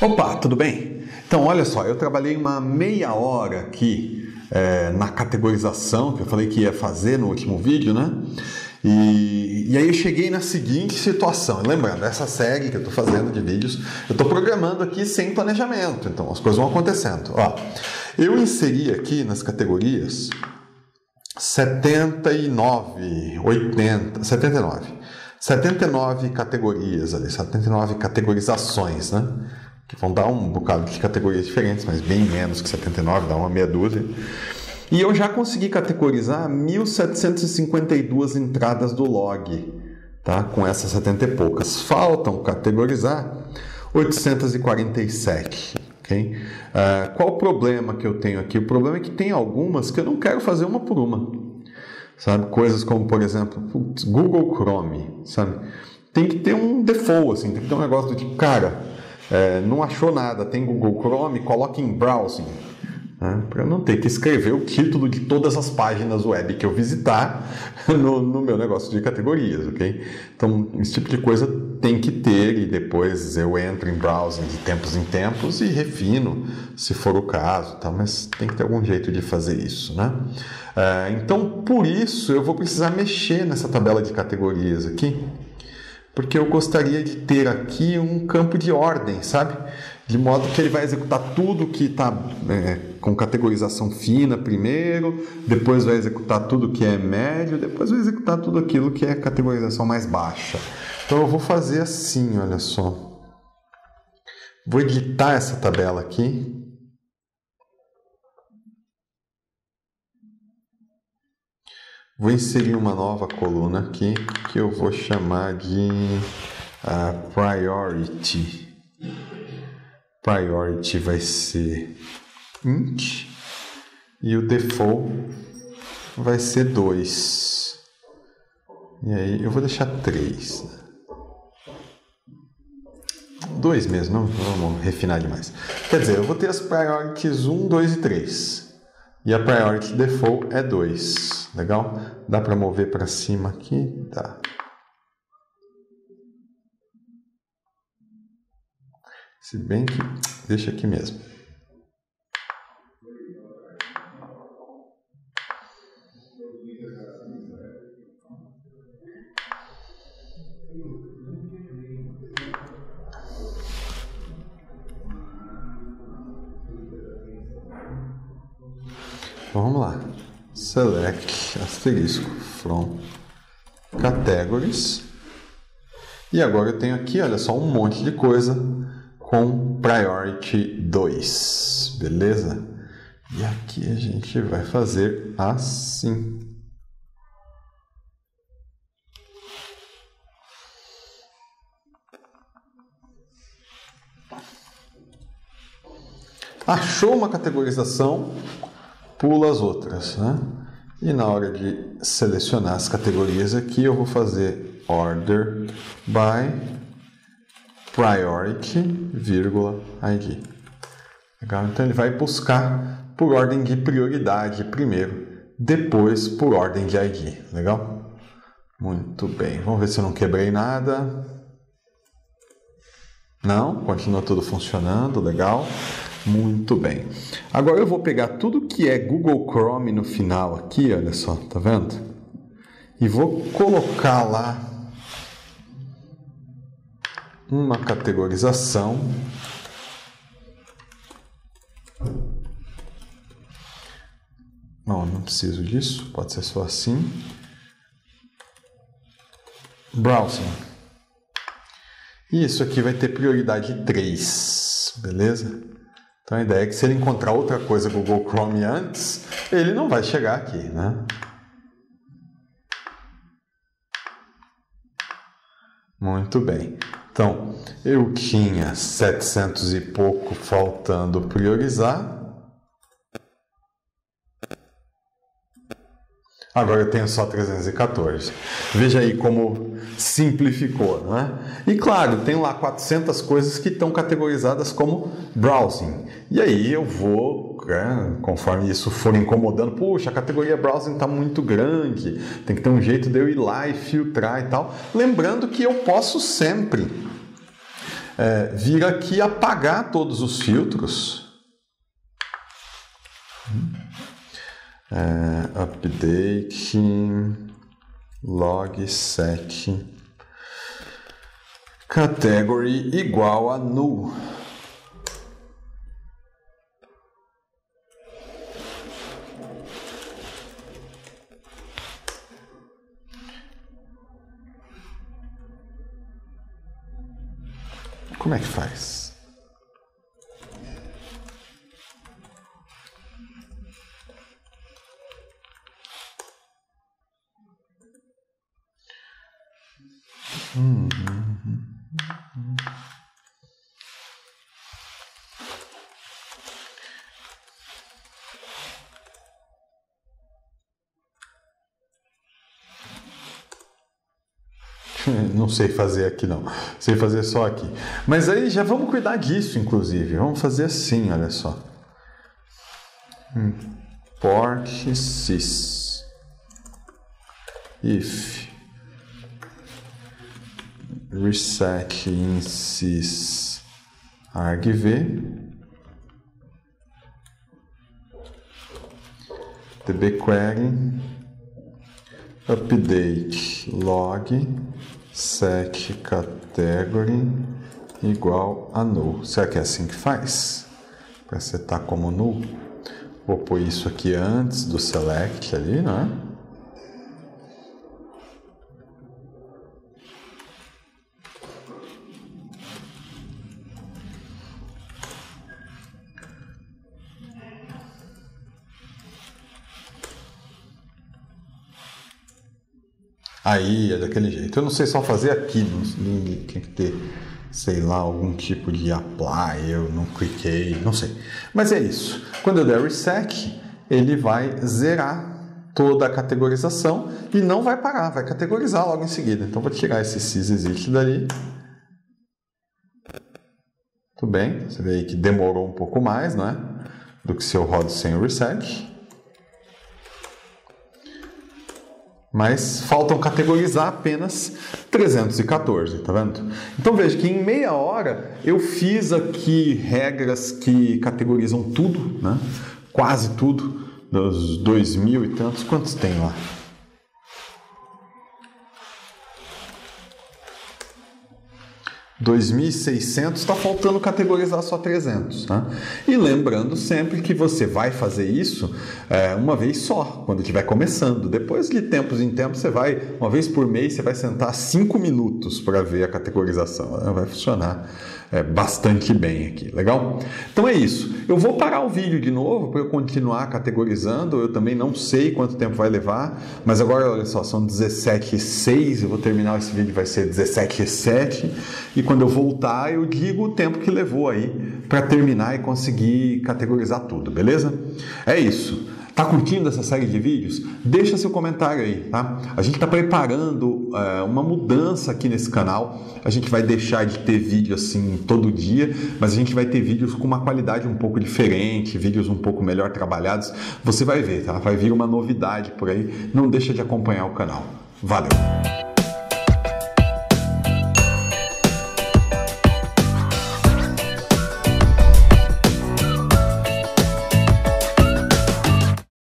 Opa, tudo bem? Então, olha só, eu trabalhei uma meia hora aqui é, na categorização que eu falei que ia fazer no último vídeo, né? E, e aí eu cheguei na seguinte situação. Lembrando, essa série que eu estou fazendo de vídeos, eu estou programando aqui sem planejamento, então as coisas vão acontecendo. Ó, eu inseri aqui nas categorias 79, 80, 79. 79 categorias ali, 79 categorizações, né? Que vão dar um bocado de categorias diferentes, mas bem menos que 79, dá uma meia dúzia. E eu já consegui categorizar 1.752 entradas do log, tá? com essas 70 e poucas. Faltam categorizar 847. Okay? Uh, qual o problema que eu tenho aqui? O problema é que tem algumas que eu não quero fazer uma por uma. Sabe? Coisas como, por exemplo, Google Chrome. Sabe? Tem que ter um default, assim, tem que ter um negócio do tipo, cara, é, não achou nada, tem Google Chrome, coloque em browsing né? para não ter que escrever o título de todas as páginas web que eu visitar no, no, meu negócio de categorias, ok? Então, esse tipo de coisa tem que ter e depois eu entro em browsing de tempos em tempos e refino, se for o caso, tá? mas tem que ter algum jeito de fazer isso, né? Uh, então, por isso, eu vou precisar mexer nessa tabela de categorias aqui, porque eu gostaria de ter aqui um campo de ordem, sabe? De modo que ele vai executar tudo que está é, com categorização fina primeiro, depois vai executar tudo que é médio, depois vai executar tudo aquilo que é categorização mais baixa. Então eu vou fazer assim, olha só. Vou editar essa tabela aqui. Vou inserir uma nova coluna aqui que eu vou chamar de uh, Priority. Priority vai ser int e o default vai ser 2. E aí eu vou deixar 3. 2 mesmo, não vamos refinar demais. Quer dizer, eu vou ter as priorities 1, 2 e 3. E a priority default é 2. Legal? Dá para mover para cima aqui? Dá. Se bem que deixa aqui mesmo. Vamos lá. Select asterisco from categories. E agora eu tenho aqui, olha só, um monte de coisa com priority 2, beleza? E aqui a gente vai fazer assim. Achou uma categorização, pula as outras, né? E na hora de selecionar as categorias aqui, eu vou fazer order by priority, vírgula, ID. Legal? Então ele vai buscar por ordem de prioridade primeiro, depois por ordem de ID. Legal? Muito bem. Vamos ver se eu não quebrei nada. Não, continua tudo funcionando, legal. Muito bem. Agora eu vou pegar tudo que é Google Chrome no final aqui, olha só, tá vendo? E vou colocar lá uma categorização Não, não preciso disso, pode ser só assim. Browsing. Isso aqui vai ter prioridade 3, beleza? Então a ideia é que se ele encontrar outra coisa Google Chrome antes, ele não vai chegar aqui, né? Muito bem. Então, eu tinha 700 e pouco faltando priorizar. Agora eu tenho só 314. Veja aí como simplificou, né? E claro, tem lá 400 coisas que estão categorizadas como browsing. E aí eu vou, né, conforme isso for incomodando, puxa, a categoria browsing está muito grande, tem que ter um jeito de eu ir lá e filtrar e tal. Lembrando que eu posso sempre é, vir aqui apagar todos os filtros. É, update log set category igual a null. Como é que faz? Hum. não sei fazer aqui não, sei fazer só aqui. Mas aí já vamos cuidar disso, inclusive. Vamos fazer assim, olha só. Import sys if reset in sys argv dbquery update log set category igual a null. Será que é assim que faz? Para setar como null. Vou pôr isso aqui antes do select ali, né? Aí é daquele jeito. Eu não sei só fazer aqui, tem que ter, sei lá, algum tipo de apply, eu não cliquei, não sei. Mas é isso. Quando eu der reset, ele vai zerar toda a categorização e não vai parar, vai categorizar logo em seguida. Então vou tirar esse sysexist dali. Tudo bem, você vê aí que demorou um pouco mais, não é? Do que se eu rodo sem o reset. Mas faltam categorizar apenas 314, tá vendo? Então veja que em meia hora eu fiz aqui regras que categorizam tudo, né? Quase tudo, dos dois mil e tantos, quantos tem lá? 2.600, está faltando categorizar só 300. Tá? E lembrando sempre que você vai fazer isso é, uma vez só, quando estiver começando. Depois de tempos em tempos, você vai, uma vez por mês, você vai sentar 5 minutos para ver a categorização. Ela vai funcionar é, bastante bem aqui, legal? Então é isso. Eu vou parar o vídeo de novo para eu continuar categorizando. Eu também não sei quanto tempo vai levar, mas agora, olha só, são 17 e 6. Eu vou terminar esse vídeo, vai ser 17 e 7. E quando eu voltar, eu digo o tempo que levou aí para terminar e conseguir categorizar tudo, beleza? É isso. Tá curtindo essa série de vídeos? Deixa seu comentário aí, tá? A gente está preparando é, uma mudança aqui nesse canal. A gente vai deixar de ter vídeo assim todo dia, mas a gente vai ter vídeos com uma qualidade um pouco diferente, vídeos um pouco melhor trabalhados. Você vai ver, tá? Vai vir uma novidade por aí. Não deixa de acompanhar o canal. Valeu!